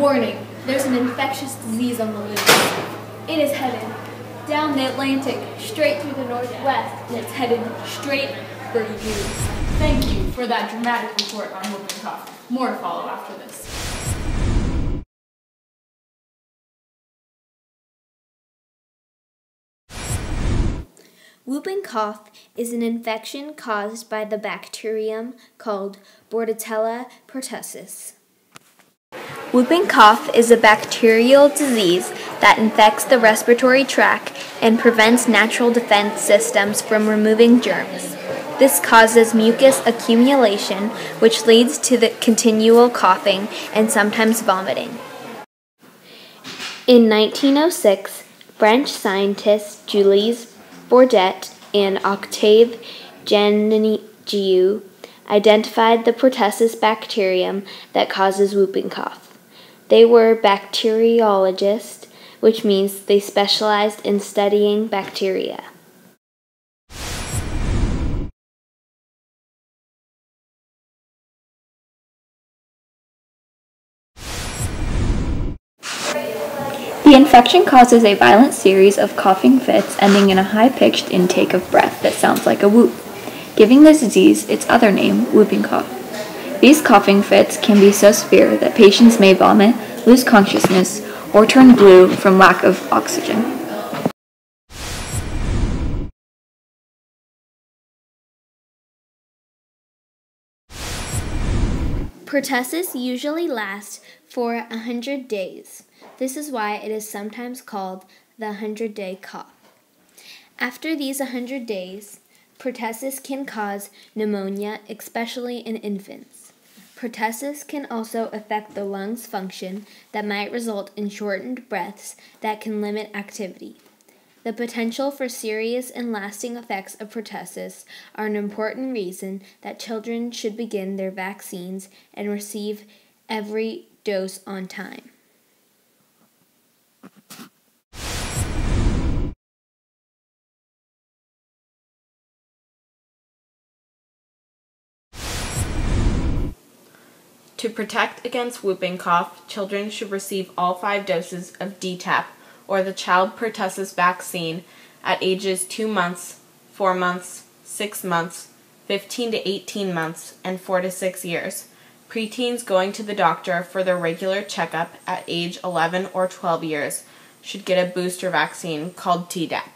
Warning, there's an infectious disease on the loose. It is headed down the Atlantic, straight through the northwest, and it's headed straight for you. Thank you for that dramatic report on whooping cough. More to follow after this. Whooping cough is an infection caused by the bacterium called Bordetella pertussis. Whooping cough is a bacterial disease that infects the respiratory tract and prevents natural defense systems from removing germs. This causes mucus accumulation, which leads to the continual coughing and sometimes vomiting. In 1906, French scientists Jules Bordet and Octave Gengou identified the pertussis bacterium that causes whooping cough. They were bacteriologists, which means they specialized in studying bacteria. The infection causes a violent series of coughing fits ending in a high-pitched intake of breath that sounds like a whoop, giving the disease its other name, whooping cough. These coughing fits can be so severe that patients may vomit, lose consciousness, or turn blue from lack of oxygen. Pertussis usually lasts for a 100 days. This is why it is sometimes called the 100 day cough. After these 100 days, pertussis can cause pneumonia, especially in infants. Pertussis can also affect the lungs' function that might result in shortened breaths that can limit activity. The potential for serious and lasting effects of pertussis are an important reason that children should begin their vaccines and receive every dose on time. To protect against whooping cough, children should receive all five doses of DTaP or the child pertussis vaccine at ages 2 months, 4 months, 6 months, 15 to 18 months, and 4 to 6 years. Preteens going to the doctor for their regular checkup at age 11 or 12 years should get a booster vaccine called Tdap.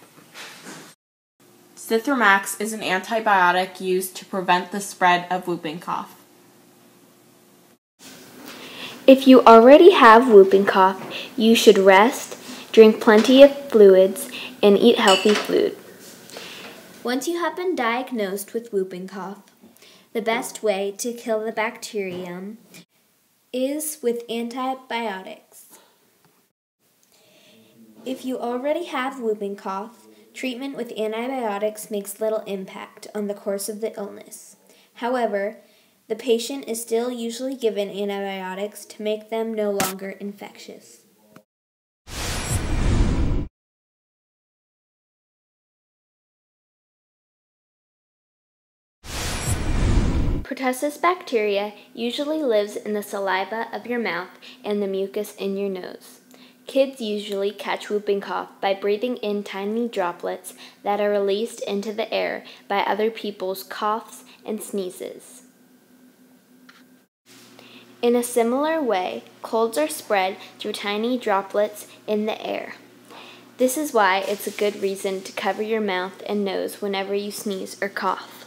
Zithromax is an antibiotic used to prevent the spread of whooping cough. If you already have whooping cough, you should rest, drink plenty of fluids, and eat healthy food. Once you have been diagnosed with whooping cough, the best way to kill the bacterium is with antibiotics. If you already have whooping cough, treatment with antibiotics makes little impact on the course of the illness. However, the patient is still usually given antibiotics to make them no longer infectious. Pertussis bacteria usually lives in the saliva of your mouth and the mucus in your nose. Kids usually catch whooping cough by breathing in tiny droplets that are released into the air by other people's coughs and sneezes. In a similar way, colds are spread through tiny droplets in the air. This is why it's a good reason to cover your mouth and nose whenever you sneeze or cough.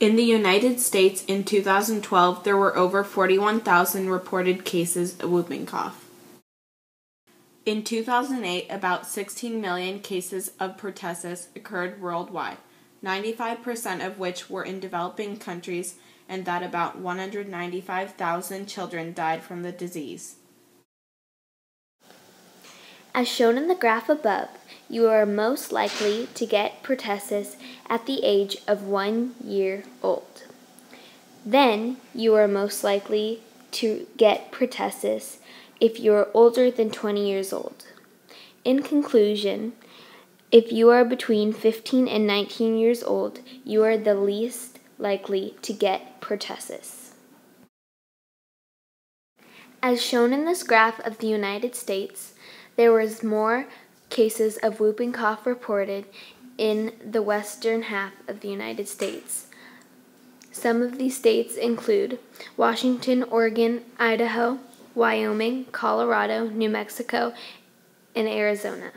In the United States in 2012, there were over 41,000 reported cases of whooping cough. In 2008, about 16 million cases of pertussis occurred worldwide, 95% of which were in developing countries, and that about 195,000 children died from the disease. As shown in the graph above, you are most likely to get pertussis at the age of one year old. Then you are most likely to get pertussis if you are older than 20 years old. In conclusion, If you are between 15 and 19 years old, you are the least likely to get pertussis. As shown in this graph of the United States, there was more cases of whooping cough reported in the western half of the United States. Some of these states include Washington, Oregon, Idaho, Wyoming, Colorado, New Mexico, and Arizona.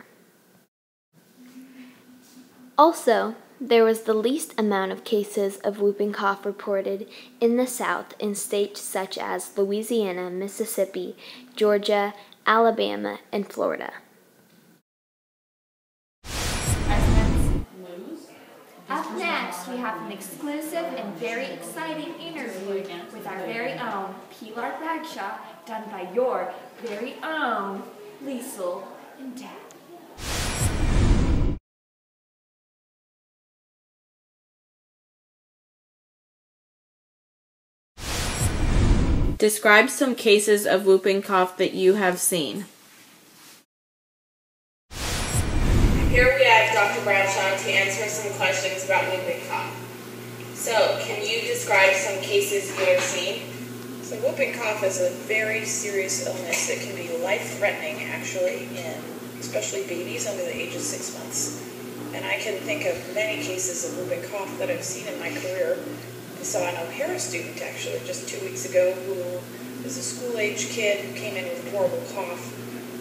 Also, there was the least amount of cases of whooping cough reported in the South in states such as Louisiana, Mississippi, Georgia, Alabama, and Florida. Up next, we have an exclusive and very exciting interview with our very own Pilar Bradshaw, done by your very own Liesel and Dad. Describe some cases of whooping cough that you have seen. Here we have Dr. Bradshaw to answer some questions about whooping cough. So, can you describe some cases you have seen? So whooping cough is a very serious illness that can be life-threatening, actually, in especially babies under the age of six months. And I can think of many cases of whooping cough that I've seen in my career. I saw an O'Hara student, actually, just two weeks ago, who was a school-age kid who came in with a horrible cough.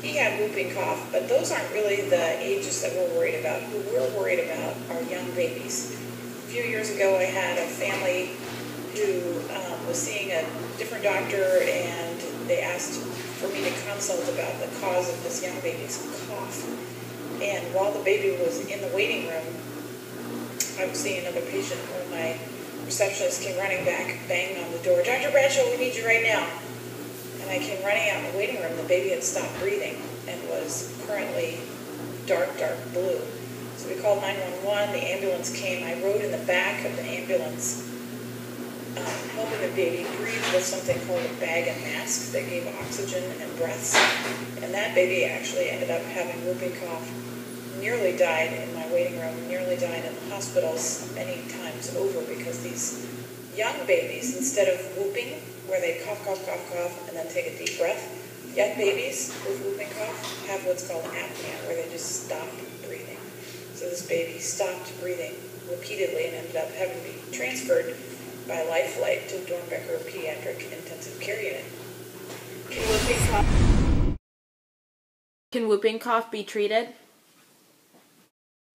He had whooping cough, but those aren't really the ages that we're worried about. Who we're worried about are young babies. A few years ago, I had a family who um, was seeing a different doctor, and they asked for me to consult about the cause of this young baby's cough. And while the baby was in the waiting room, I was seeing another patient when my receptionist came running back, banging on the door. Dr. Bradshaw, we need you right now. And I came running out in the waiting room. The baby had stopped breathing and was currently dark, dark blue. So we called 911. The ambulance came. I rode in the back of the ambulance baby breathe with something called a bag and mask that gave oxygen and breaths. And that baby actually ended up having whooping cough. Nearly died in my waiting room, nearly died in the hospitals many times over because these young babies, instead of whooping, where they cough, cough, cough, cough, and then take a deep breath, young babies with whooping cough have what's called apnea, where they just stop breathing. So this baby stopped breathing repeatedly and ended up having to be transferred by life flight to Doernbecher Pediatric Intensive Care Unit. Can whooping cough Can whooping cough be treated?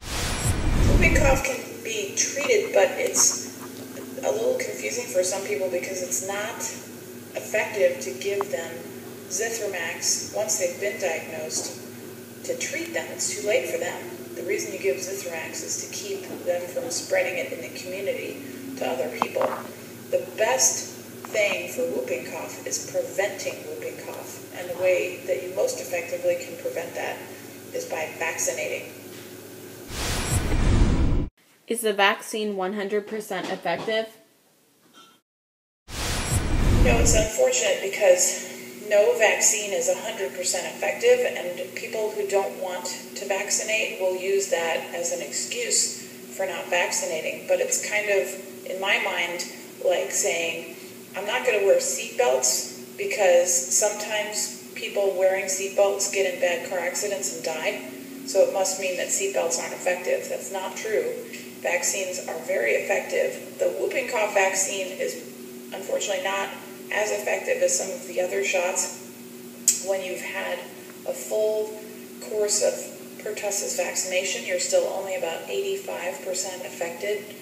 Whooping cough can be treated, but it's a little confusing for some people because it's not effective to give them Zithromax once they've been diagnosed to treat them. It's too late for them. The reason you give Zithromax is to keep them from spreading it in the community to other people. The best thing for whooping cough is preventing whooping cough. And the way that you most effectively can prevent that is by vaccinating. Is the vaccine 100% effective? No, it's unfortunate because no vaccine is 100% effective, and people who don't want to vaccinate will use that as an excuse for not vaccinating. But it's kind of, in my mind, like saying, I'm not going to wear seatbelts because sometimes people wearing seatbelts get in bad car accidents and die. So it must mean that seatbelts aren't effective. That's not true. Vaccines are very effective. The whooping cough vaccine is unfortunately not as effective as some of the other shots when you've had a full course of pertussis vaccination. You're still only about 85% affected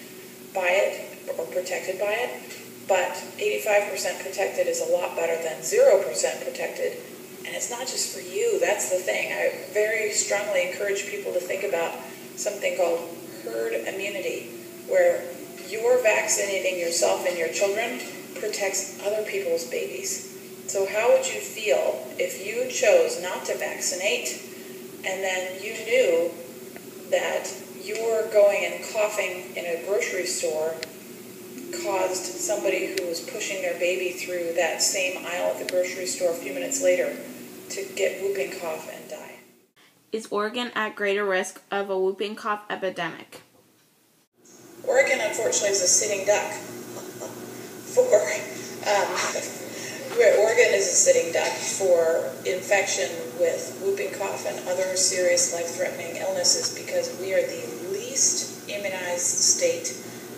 by it or protected by it. But 85% protected is a lot better than 0% protected. And it's not just for you, that's the thing. I very strongly encourage people to think about something called herd immunity, where you're vaccinating yourself and your children protects other people's babies. So, how would you feel if you chose not to vaccinate and then you knew that your going and coughing in a grocery store caused somebody who was pushing their baby through that same aisle at the grocery store a few minutes later to get whooping cough and die? Is Oregon at greater risk of a whooping cough epidemic? Oregon, unfortunately, is a sitting duck for. Um, Oregon is a sitting duck for infection with whooping cough and other serious life-threatening illnesses because we are the least immunized state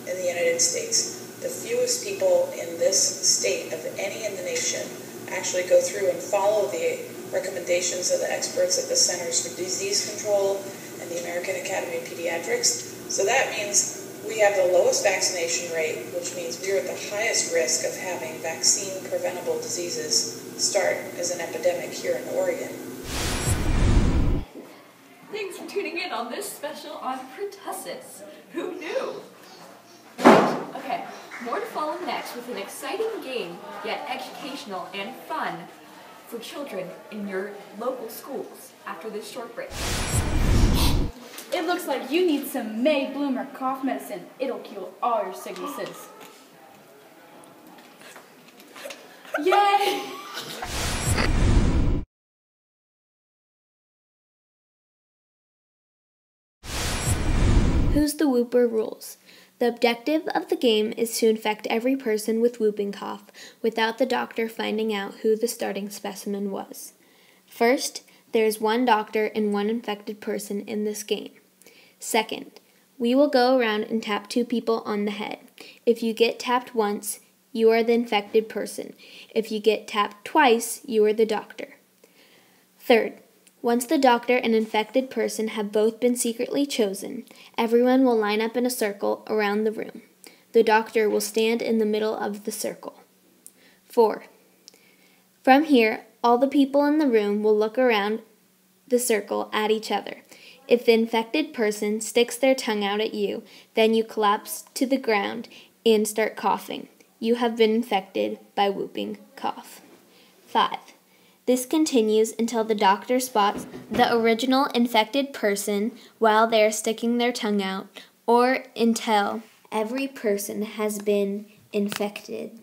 in the United States. The fewest people in this state of any in the nation actually go through and follow the recommendations of the experts at the Centers for Disease Control and the American Academy of Pediatrics. So that means we have the lowest vaccination rate, which means we're at the highest risk of having vaccine preventable diseases start as an epidemic here in Oregon. Thanks for tuning in on this special on pertussis. Who knew? Okay, more to follow next with an exciting game, yet educational and fun for children in your local schools after this short break. It looks like you need some May Bloomer cough medicine. It'll cure all your sicknesses. Yay! Who's the Whooper rules? The objective of the game is to infect every person with whooping cough without the doctor finding out who the starting specimen was. First, there is one doctor and one infected person in this game. Second, we will go around and tap two people on the head. If you get tapped once, you are the infected person. If you get tapped twice, you are the doctor. Third, once the doctor and infected person have both been secretly chosen, everyone will line up in a circle around the room. The doctor will stand in the middle of the circle. 4. From here, all the people in the room will look around the circle at each other. If the infected person sticks their tongue out at you, then you collapse to the ground and start coughing. You have been infected by whooping cough. 5. This continues until the doctor spots the original infected person while they are sticking their tongue out, or until every person has been infected.